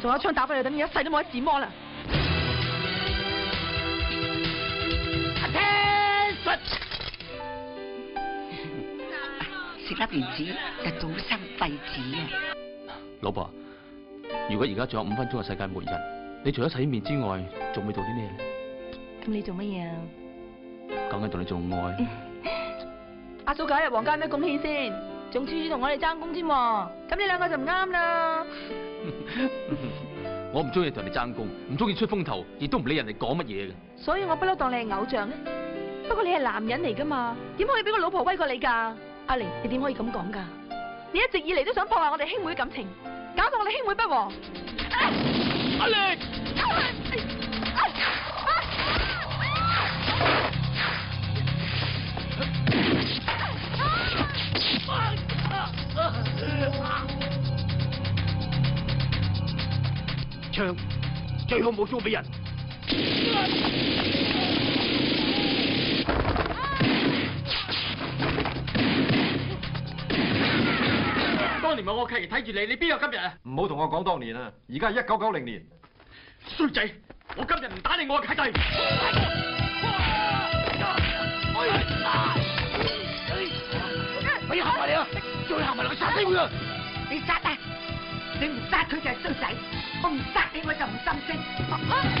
仲有一槍打翻你，等你一世都冇得自摸啦！食粒蓮子就早生貴子啊！老婆，如果而家仲有五分鐘嘅世界末日，你除咗洗面之外，仲會做啲咩咧？咁你做乜嘢啊？梗係同你做愛。阿嫂今日皇家有咩貢獻先？仲次次同我哋爭功添，咁你兩個就唔啱啦。我唔中意同人哋爭功，唔中意出風頭，亦都唔理人哋講乜嘢嘅。所以我不嬲當你係偶像咧。不過你係男人嚟噶嘛，點可以俾個老婆威過你噶？阿玲，你點可以咁講噶？你一直以嚟都想破壞我哋兄妹感情，搞到我哋兄妹不和。阿玲，槍最好冇租俾人。當年咪我契爺睇住你，你邊有今日啊？唔好同我講當年啊！而家係一九九零年，衰仔，我今日唔打你我嘅契弟。我要嚇埋你啊！再行埋落去殺死佢啊！你殺啊！你唔殺佢就系衰仔，我唔杀你我就唔心聲。